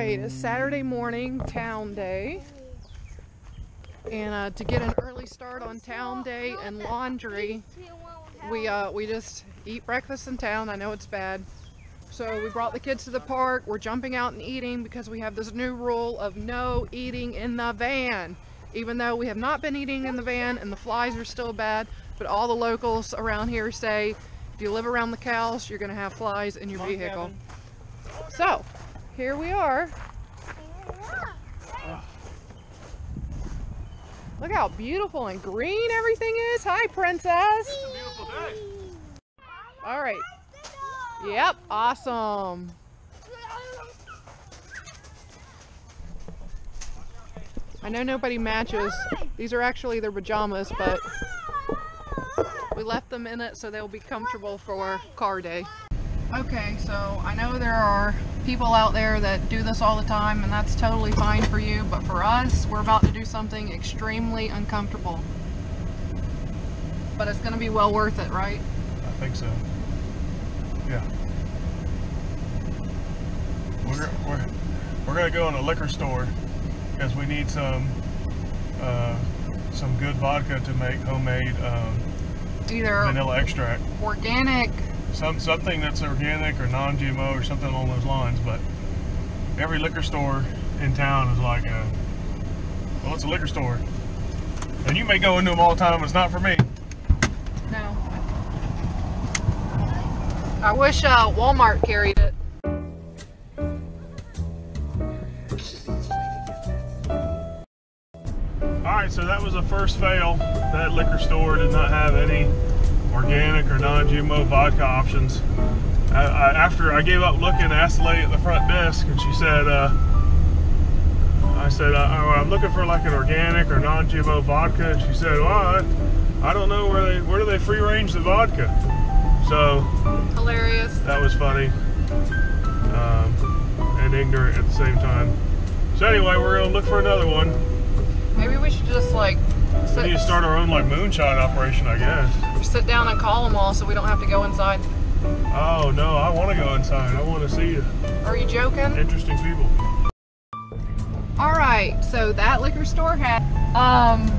right, it's Saturday morning, town day. And uh, to get an early start on town day and laundry, we uh, we just eat breakfast in town. I know it's bad. So we brought the kids to the park. We're jumping out and eating because we have this new rule of no eating in the van. Even though we have not been eating in the van and the flies are still bad, but all the locals around here say if you live around the cows, you're going to have flies in your vehicle. So, here we are. Look how beautiful and green everything is. Hi, princess. All right. Yep, awesome. I know nobody matches. These are actually their pajamas, but we left them in it so they'll be comfortable for car day. Okay, so I know there are people out there that do this all the time and that's totally fine for you, but for us, we're about to do something extremely uncomfortable. But it's going to be well worth it, right? I think so. Yeah. We're, we're, we're going to go in a liquor store because we need some uh, some good vodka to make homemade um, Either vanilla extract. organic, Some something that's organic or non-GMO or something along those lines. But every liquor store in town is like a well, it's a liquor store, and you may go into them all the time. It's not for me. no. I wish uh, Walmart carried it. Alright, so that was the first fail. That liquor store did not have any organic or non-GMO vodka options. I, I, after I gave up looking, I asked the lady at the front desk, and she said, uh, I said, uh, oh, I'm looking for like an organic or non-GMO vodka, and she said, well, I, I don't know where they, where do they free range the vodka? So Hilarious. that was funny um, and ignorant at the same time. So anyway, we're gonna look for another one. Maybe we should just like We need to start our own like moonshine operation, I guess. sit down and call them all so we don't have to go inside. Oh no, I want to go inside. I want to see you. Are you joking? interesting people. All right, so that liquor store had um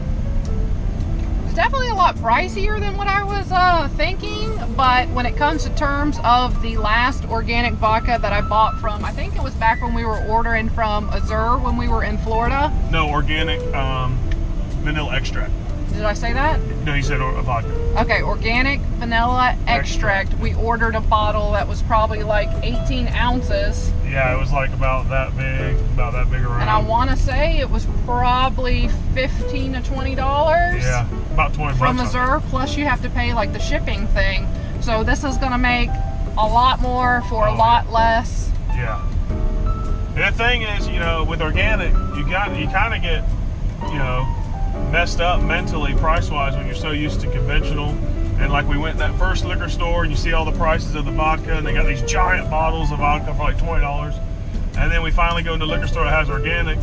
it's definitely a lot pricier than what I was uh, thinking, but when it comes to terms of the last organic vodka that I bought from, I think it was back when we were ordering from Azure when we were in Florida. No organic um, vanilla extract. Did I say that? No, you said a vodka. Okay, organic vanilla extract. Extract. We ordered a bottle that was probably like 18 ounces, Yeah, it was like about that big, about that big around. and I want to say it was probably 15 to 20 dollars. Yeah, about twenty from bucks. on it. Plus you have to pay like the shipping thing. So this is gonna make a lot more for a Oh, lot less. Yeah. And the thing is, you know, with organic, you got you kind of get, you know, messed up mentally price wise when you're so used to conventional. And like we went in that first liquor store and you see all the prices of the vodka and they got these giant bottles of vodka for like twenty dollars. And then we finally go into a liquor store that has organic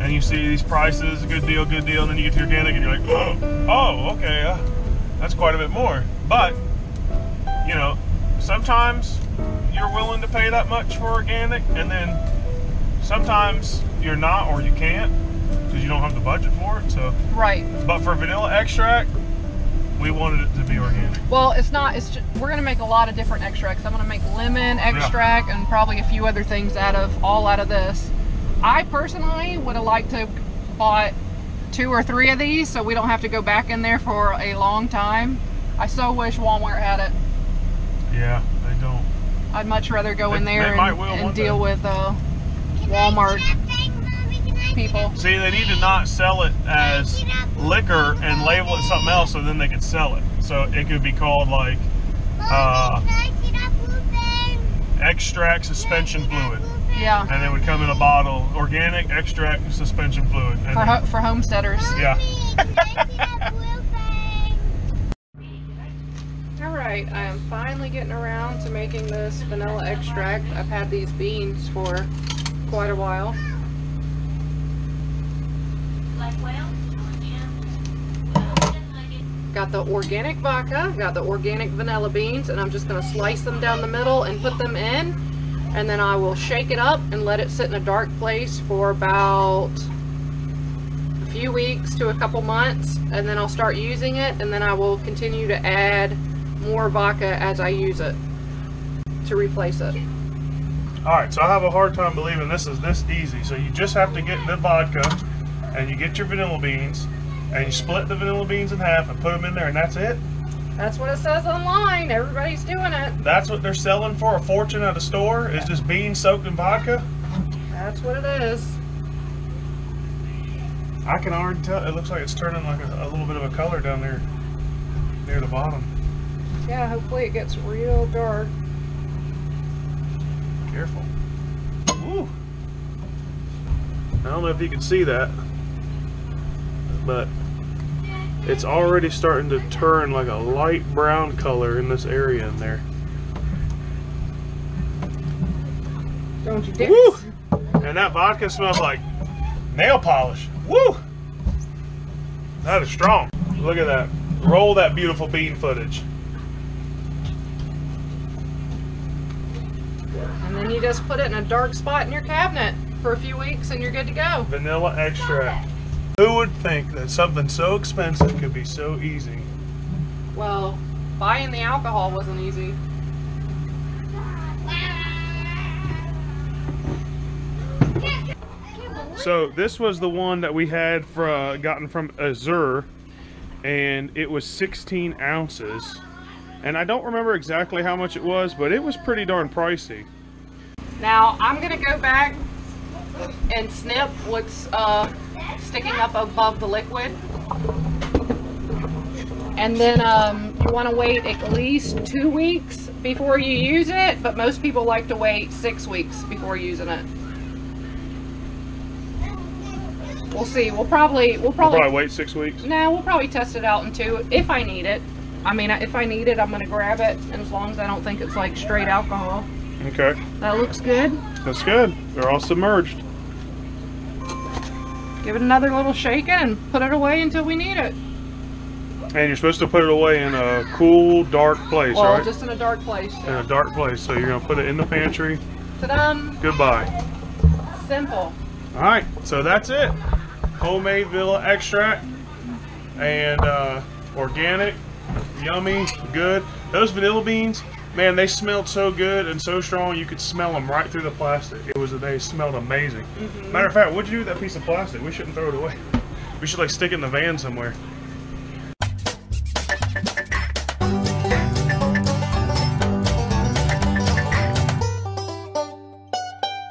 and you see these prices, good deal, good deal, and then you get to organic and you're like, oh, oh okay, uh, that's quite a bit more. But you know, sometimes you're willing to pay that much for organic, and then sometimes you're not or you can't because you don't have the budget for it. So, Right. but for vanilla extract, we wanted it to be organic. Well, it's not. It's just, we're gonna make a lot of different extracts. I'm gonna make lemon extract and probably a few other things out of all out of this. I personally would have liked to bought two or three of these so we don't have to go back in there for a long time. I so wish Walmart had it. Yeah, they don't. I'd much rather go They- in there and, and deal day. with uh, Walmart people. See, they need to not sell it as liquor and label it something else so then they could sell it. So it could be called like uh, extract suspension fluid. Yeah, And it would come in a bottle, organic extract suspension fluid. And for ho- for homesteaders. yeah. All right, I am finally getting around to making this vanilla extract. I've had these beans for quite a while. Got the organic vodka, got the organic vanilla beans, and I'm just gonna slice them down the middle and put them in. and then I will shake it up and let it sit in a dark place for about a few weeks to a couple months, and then I'll start using it, and then I will continue to add more vodka as I use it to replace it. All right, so I have a hard time believing this is this easy. So you just have to get the vodka, and you get your vanilla beans, and you split the vanilla beans in half and put them in there, and that's it. That's what it says online. Everybody's doing it. That's what they're selling for a fortune at the store. Is just beans soaked in vodka. That's what it is. I can already tell. It looks like it's turning like a, a little bit of a color down there near the bottom. Yeah, hopefully it gets real dark. Careful. Woo. I don't know if you can see that, but it's already starting to turn like a light brown color in this area in there. Don't you dare. Woo! And that vodka smells like nail polish. Woo! That is strong. Look at that. Roll that beautiful bean footage. And then you just put it in a dark spot in your cabinet for a few weeks and you're good to go. Vanilla extract. Who would think that something so expensive could be so easy? Well, buying the alcohol wasn't easy. So this was the one that we had for, gotten from Azure, and it was 16 ounces. And I don't remember exactly how much it was, but it was pretty darn pricey. Now, I'm going to go back and snip what's uh, sticking up above the liquid. And then um, you want to wait at least two weeks before you use it, but most people like to wait six weeks before using it. We'll see. We'll probably we'll We'll probably, probably wait six weeks. no, we'll probably test it out in two if I need it. I mean, if I need it, I'm gonna grab it, and as long as I don't think it's like straight alcohol, Okay, that looks good. that's good. They're all submerged. Give it another little shake and put it away until we need it. And you're supposed to put it away in a cool, dark place, Well, right? just in a dark place. In a dark place. So you're gonna put it in the pantry. Ta-dum! Goodbye. Simple. All right, so that's it. Homemade vanilla extract and uh, organic, yummy, good. Those vanilla beans, man, they smelled so good and so strong. You could smell them right through the plastic. It was a they smelled amazing. Mm-hmm. Matter of fact, what'd you do with that piece of plastic? We shouldn't throw it away. We should like stick it in the van somewhere.